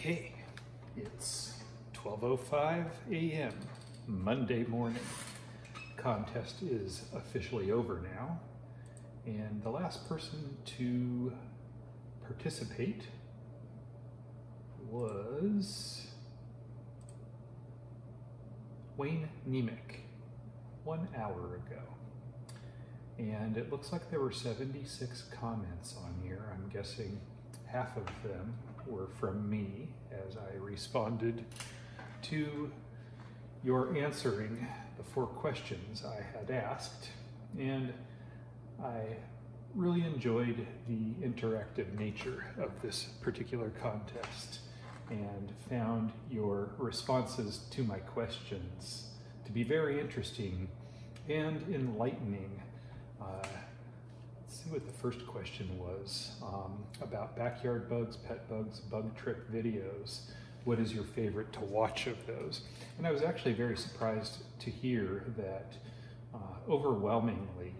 Okay, it's 12.05 a.m. Monday morning. Contest is officially over now. And the last person to participate was Wayne Nemec one hour ago. And it looks like there were 76 comments on here. I'm guessing half of them were from me as I responded to your answering the four questions I had asked. And I really enjoyed the interactive nature of this particular contest and found your responses to my questions to be very interesting and enlightening. Uh, let's see what the first question was um, about backyard bugs, pet bugs, bug trip videos. What is your favorite to watch of those? And I was actually very surprised to hear that uh, overwhelmingly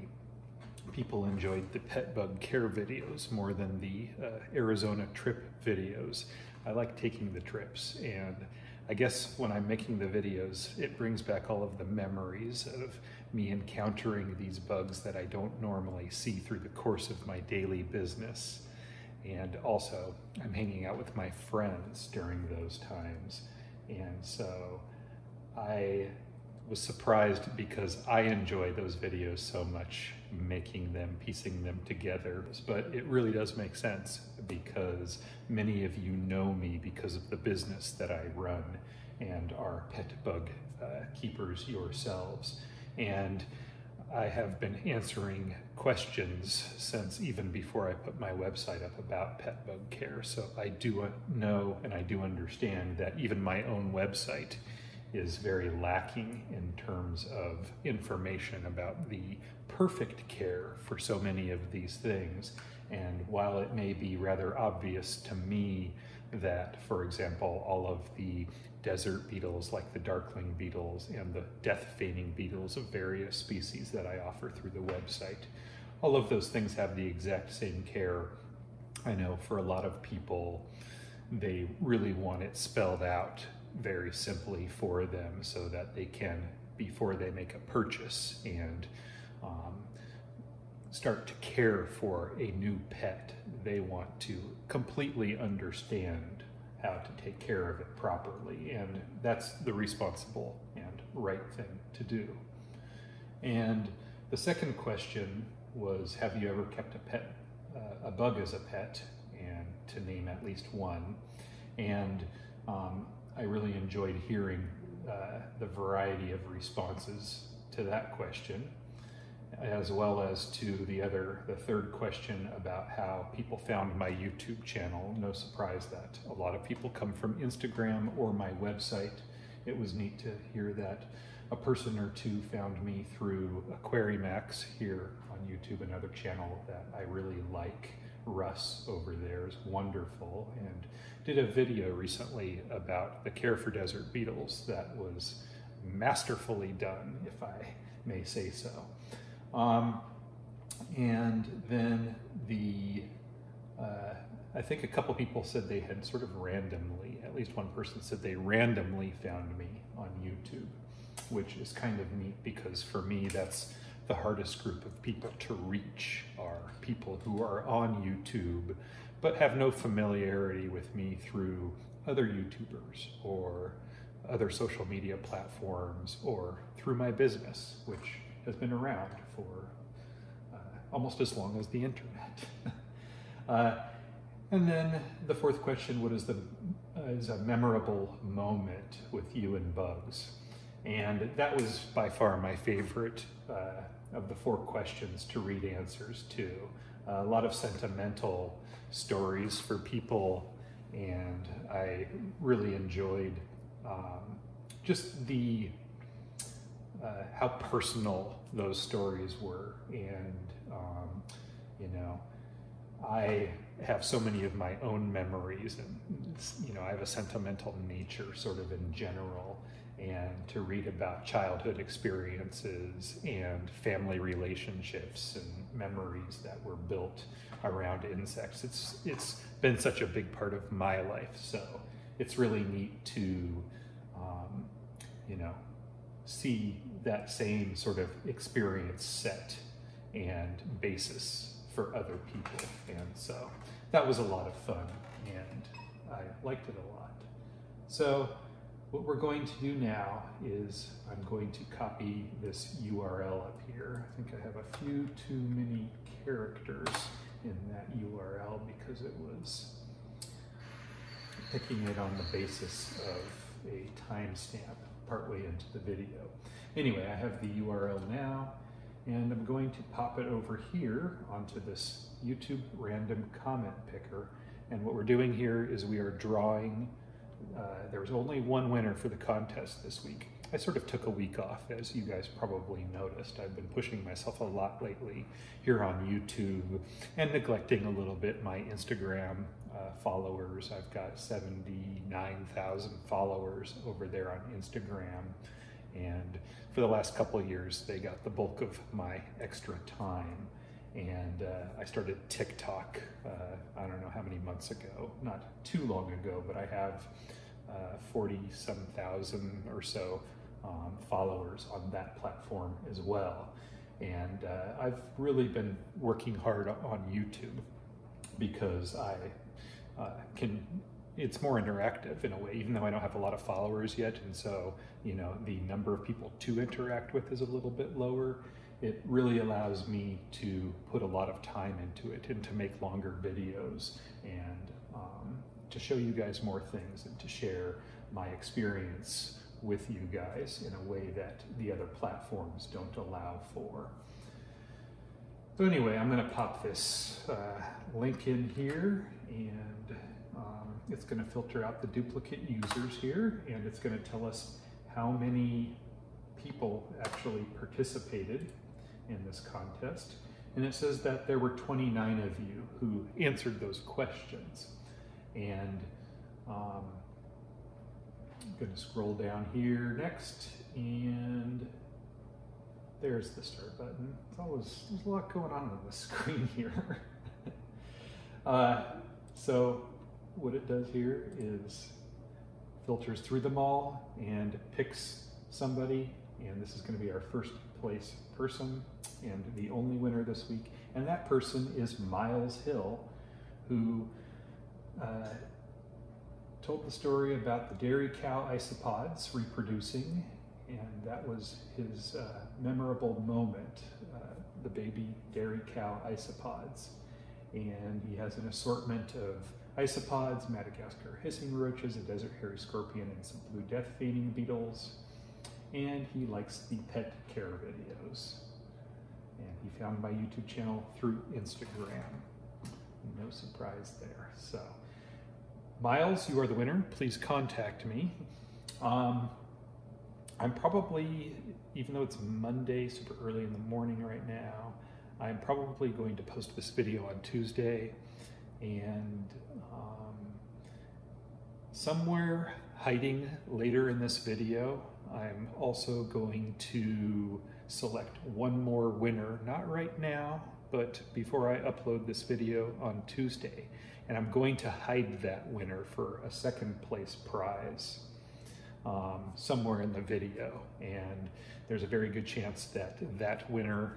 people enjoyed the pet bug care videos more than the uh, Arizona trip videos. I like taking the trips and I guess when I'm making the videos, it brings back all of the memories of me encountering these bugs that I don't normally see through the course of my daily business. And also, I'm hanging out with my friends during those times. And so I was surprised because I enjoy those videos so much, making them, piecing them together. But it really does make sense because many of you know me because of the business that I run and are pet bug uh, keepers yourselves. And I have been answering questions since even before I put my website up about pet bug care. So I do know and I do understand that even my own website is very lacking in terms of information about the perfect care for so many of these things. And while it may be rather obvious to me that, for example, all of the desert beetles like the darkling beetles and the death feigning beetles of various species that I offer through the website. All of those things have the exact same care. I know for a lot of people, they really want it spelled out very simply for them so that they can, before they make a purchase and um, start to care for a new pet, they want to completely understand how to take care of it properly. And that's the responsible and right thing to do. And the second question was, have you ever kept a pet, uh, a bug as a pet? And to name at least one. And um, I really enjoyed hearing uh, the variety of responses to that question as well as to the other, the third question about how people found my YouTube channel. No surprise that a lot of people come from Instagram or my website. It was neat to hear that a person or two found me through Aquarimax here on YouTube, another channel that I really like. Russ over there is wonderful and did a video recently about the care for desert beetles that was masterfully done, if I may say so. Um, and then the, uh, I think a couple people said they had sort of randomly, at least one person said they randomly found me on YouTube, which is kind of neat because for me, that's the hardest group of people to reach are people who are on YouTube but have no familiarity with me through other YouTubers or other social media platforms or through my business, which has been around for uh, almost as long as the internet. uh, and then the fourth question, what is the uh, is a memorable moment with you and Bugs? And that was by far my favorite uh, of the four questions to read answers to. a lot of sentimental stories for people, and I really enjoyed um, just the uh, how personal those stories were. And, um, you know, I have so many of my own memories and, you know, I have a sentimental nature sort of in general. And to read about childhood experiences and family relationships and memories that were built around insects, it's, it's been such a big part of my life. So it's really neat to, um, you know, see that same sort of experience set and basis for other people. And so that was a lot of fun and I liked it a lot. So what we're going to do now is I'm going to copy this URL up here. I think I have a few too many characters in that URL because it was picking it on the basis of a timestamp partway into the video. Anyway, I have the URL now and I'm going to pop it over here onto this YouTube random comment picker. And what we're doing here is we are drawing, uh, there was only one winner for the contest this week. I sort of took a week off, as you guys probably noticed. I've been pushing myself a lot lately here on YouTube and neglecting a little bit my Instagram uh, followers. I've got 79,000 followers over there on Instagram. And for the last couple years, they got the bulk of my extra time. And uh, I started TikTok, uh, I don't know how many months ago, not too long ago, but I have uh, 40 some thousand or so um, followers on that platform as well. And uh, I've really been working hard on YouTube because I uh, can it's more interactive in a way, even though I don't have a lot of followers yet. And so, you know, the number of people to interact with is a little bit lower. It really allows me to put a lot of time into it and to make longer videos and um, to show you guys more things and to share my experience with you guys in a way that the other platforms don't allow for. So anyway, I'm gonna pop this uh, link in here and um, it's gonna filter out the duplicate users here and it's gonna tell us how many people actually participated in this contest. And it says that there were 29 of you who answered those questions. And um, I'm gonna scroll down here next and there's the start button. It's always, there's a lot going on on the screen here. uh, so what it does here is filters through them all and picks somebody. And this is gonna be our first place person and the only winner this week. And that person is Miles Hill, who uh, told the story about the dairy cow isopods reproducing, and that was his uh, memorable moment, uh, the baby dairy cow isopods. And he has an assortment of isopods, Madagascar hissing roaches, a desert hairy scorpion, and some blue death feigning beetles. And he likes the pet care videos. And he found my YouTube channel through Instagram. No surprise there. So. Miles, you are the winner. Please contact me. Um, I'm probably, even though it's Monday, super early in the morning right now, I'm probably going to post this video on Tuesday. And um, somewhere hiding later in this video, I'm also going to select one more winner, not right now, but before I upload this video on Tuesday. And I'm going to hide that winner for a second place prize um, somewhere in the video. And there's a very good chance that that winner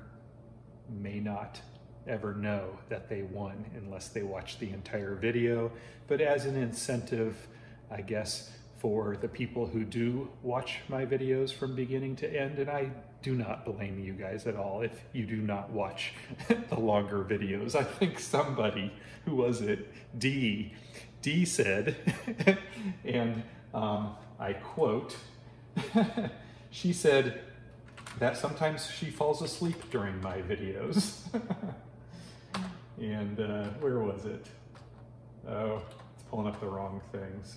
may not ever know that they won unless they watch the entire video. But as an incentive, I guess, for the people who do watch my videos from beginning to end, and I do not blame you guys at all if you do not watch the longer videos. I think somebody, who was it, D, D said, and um, I quote, she said that sometimes she falls asleep during my videos. and uh, where was it? Oh, it's pulling up the wrong things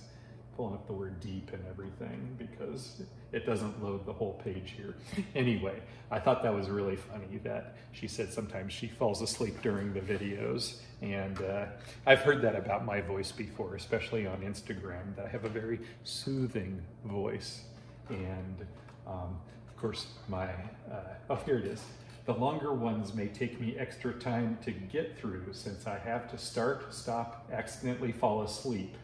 pulling up the word deep and everything because it doesn't load the whole page here. Anyway, I thought that was really funny that she said sometimes she falls asleep during the videos. And uh, I've heard that about my voice before, especially on Instagram, that I have a very soothing voice. And um, of course, my, uh, oh, here it is. The longer ones may take me extra time to get through since I have to start, stop, accidentally fall asleep.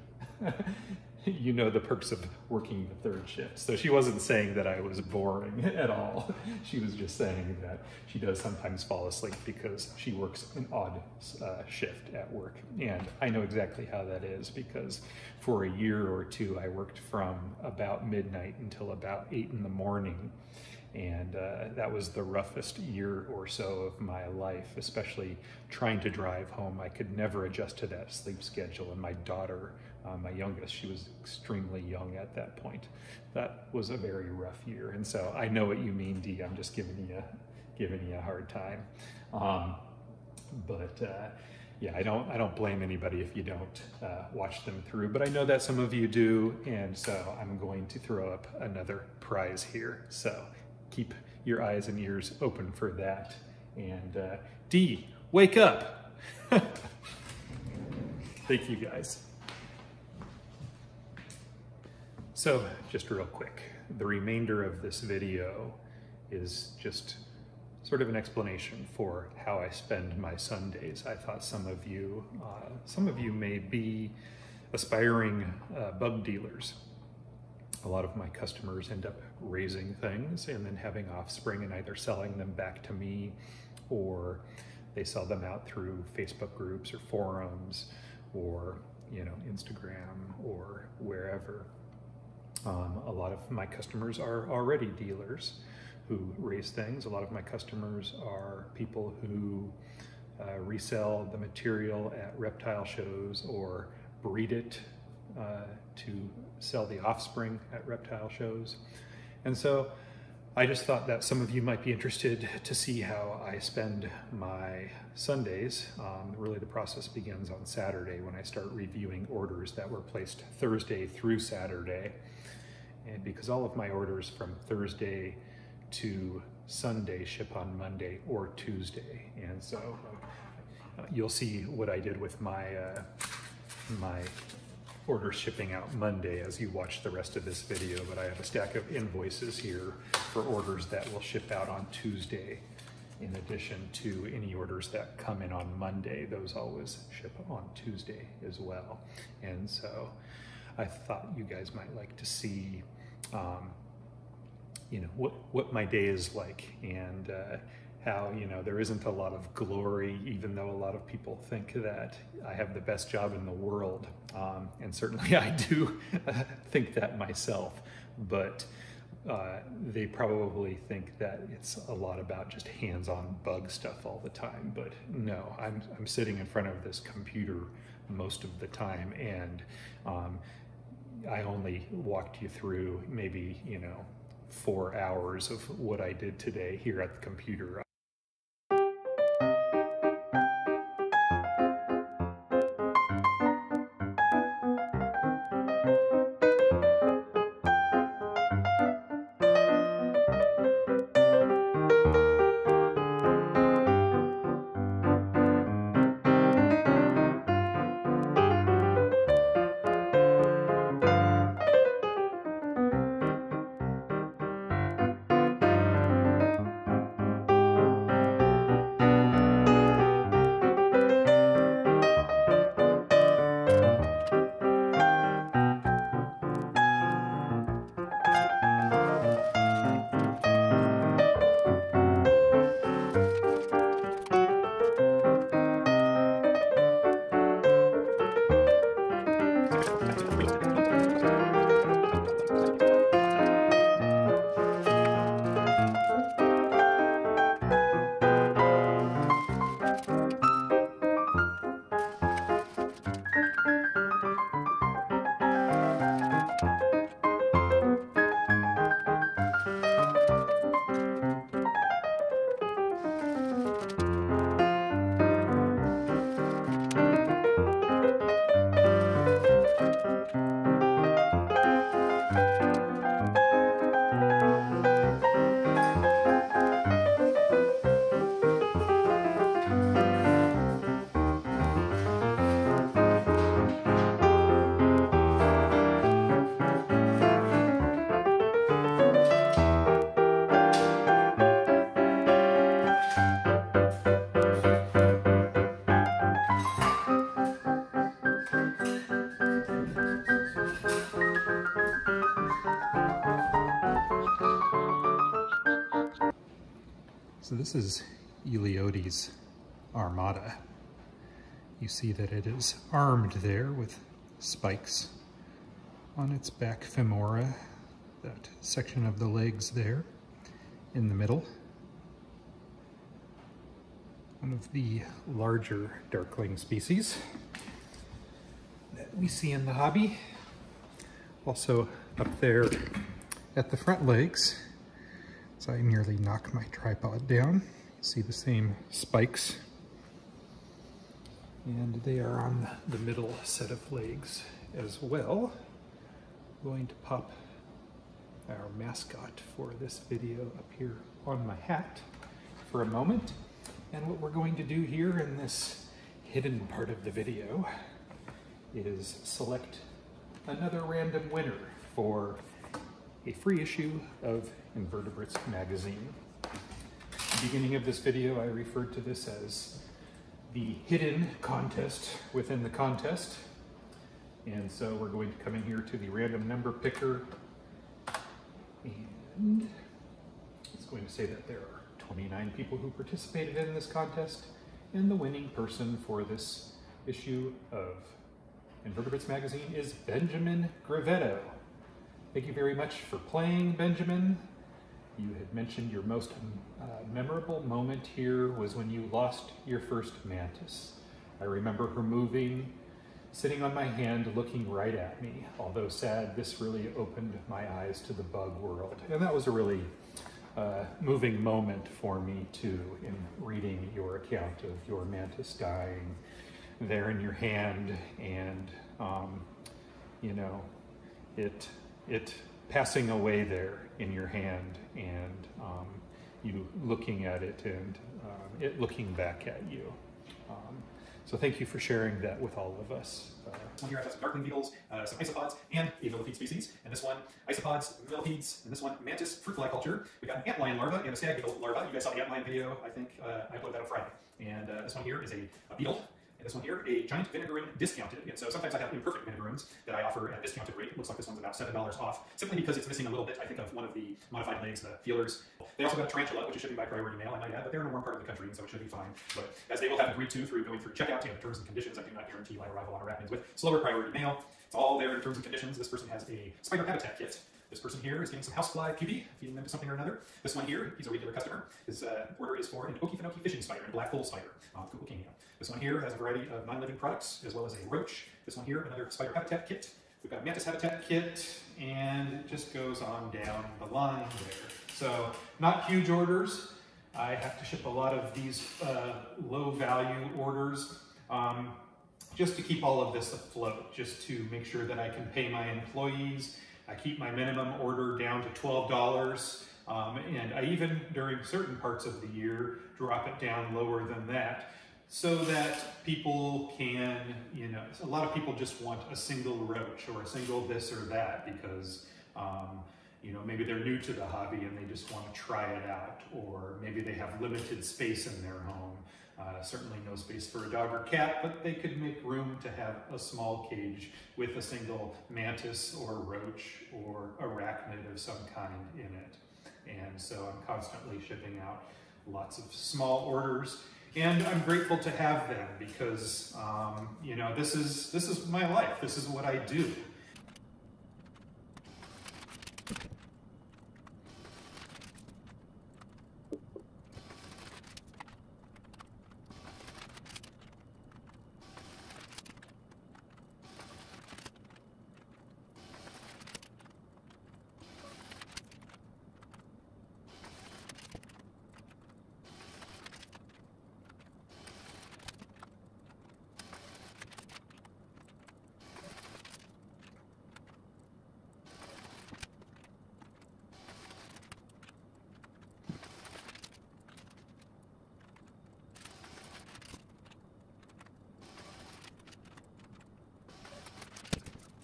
you know the perks of working the third shift. So she wasn't saying that I was boring at all. She was just saying that she does sometimes fall asleep because she works an odd uh, shift at work. And I know exactly how that is because for a year or two, I worked from about midnight until about eight in the morning. And uh, that was the roughest year or so of my life, especially trying to drive home. I could never adjust to that sleep schedule. And my daughter uh, my youngest, she was extremely young at that point. That was a very rough year, and so I know what you mean, Dee. I'm just giving you, giving you a hard time. Um, but uh, yeah, I don't, I don't blame anybody if you don't uh, watch them through. But I know that some of you do, and so I'm going to throw up another prize here. So keep your eyes and ears open for that. And uh, Dee, wake up! Thank you guys. So just real quick, the remainder of this video is just sort of an explanation for how I spend my Sundays. I thought some of you, uh, some of you may be aspiring uh, bug dealers. A lot of my customers end up raising things and then having offspring and either selling them back to me or they sell them out through Facebook groups or forums or you know Instagram or wherever. Um, a lot of my customers are already dealers who raise things. A lot of my customers are people who uh, resell the material at reptile shows or breed it uh, to sell the offspring at reptile shows. And so I just thought that some of you might be interested to see how I spend my Sundays. Um, really, the process begins on Saturday when I start reviewing orders that were placed Thursday through Saturday. And because all of my orders from Thursday to Sunday ship on Monday or Tuesday. And so uh, you'll see what I did with my, uh, my orders shipping out Monday as you watch the rest of this video, but I have a stack of invoices here for orders that will ship out on Tuesday in addition to any orders that come in on Monday, those always ship on Tuesday as well. And so I thought you guys might like to see, um, you know, what, what my day is like and uh, how, you know, there isn't a lot of glory, even though a lot of people think that I have the best job in the world. Um, and certainly I do think that myself, but uh, they probably think that it's a lot about just hands-on bug stuff all the time. But no, I'm, I'm sitting in front of this computer most of the time and um, I only walked you through maybe, you know, four hours of what I did today here at the computer. So this is Eleodes Armata. You see that it is armed there with spikes on its back femora, that section of the legs there in the middle. One of the larger darkling species that we see in the hobby. Also up there at the front legs, I nearly knock my tripod down, you see the same spikes. And they are on the middle set of legs as well. I'm going to pop our mascot for this video up here on my hat for a moment. And what we're going to do here in this hidden part of the video is select another random winner for a free issue of Invertebrates magazine. At the beginning of this video, I referred to this as the hidden contest within the contest. And so we're going to come in here to the random number picker and it's going to say that there are 29 people who participated in this contest and the winning person for this issue of Invertebrates magazine is Benjamin Gravetto. Thank you very much for playing, Benjamin. You had mentioned your most uh, memorable moment here was when you lost your first mantis. I remember her moving, sitting on my hand, looking right at me. Although sad, this really opened my eyes to the bug world. And that was a really uh, moving moment for me too, in reading your account of your mantis dying there in your hand and, um, you know, it it passing away there in your hand and um, you looking at it and um, it looking back at you. Um, so thank you for sharing that with all of us. Uh, here I have some darkling beetles, uh, some isopods, and a millipede species. And this one, isopods, millipedes, and this one, mantis fruit fly culture. We got an antlion larva and a stag beetle larva. You guys saw the antlion video, I think. Uh, I uploaded that on Friday. And uh, this one here is a, a beetle and this one here, a giant vinegaroon discounted. And so sometimes I have imperfect vinegaroons that I offer at a discounted rate. It looks like this one's about $7 off, simply because it's missing a little bit, I think, of one of the modified legs, the feelers. They also got a tarantula, which is shipping by priority mail, I might add, but they're in a warm part of the country, and so it should be fine. But as they will have agreed to through going through checkout and the terms and conditions, I do not guarantee my arrival on arachnids with slower priority mail. It's all there in terms and conditions. This person has a spider habitat kit. This person here is getting some housefly pupae, feeding them to something or another. This one here, he's a regular customer. His uh, order is for an Okefenokee fishing spider, and black hole spider, um, This one here has a variety of non-living products, as well as a roach. This one here, another spider habitat kit. We've got a mantis habitat kit, and it just goes on down the line there. So not huge orders. I have to ship a lot of these uh, low value orders um, just to keep all of this afloat, just to make sure that I can pay my employees I keep my minimum order down to $12. Um, and I even, during certain parts of the year, drop it down lower than that so that people can, you know, a lot of people just want a single roach or a single this or that because, um, you know, maybe they're new to the hobby and they just want to try it out, or maybe they have limited space in their home. Uh, certainly no space for a dog or cat, but they could make room to have a small cage with a single mantis or roach or arachnid of some kind in it. And so I'm constantly shipping out lots of small orders. And I'm grateful to have them because, um, you know, this is, this is my life. This is what I do.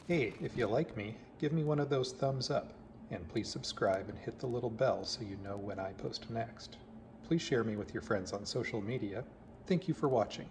Hey, if you like me, give me one of those thumbs up. And please subscribe and hit the little bell so you know when I post next. Please share me with your friends on social media. Thank you for watching.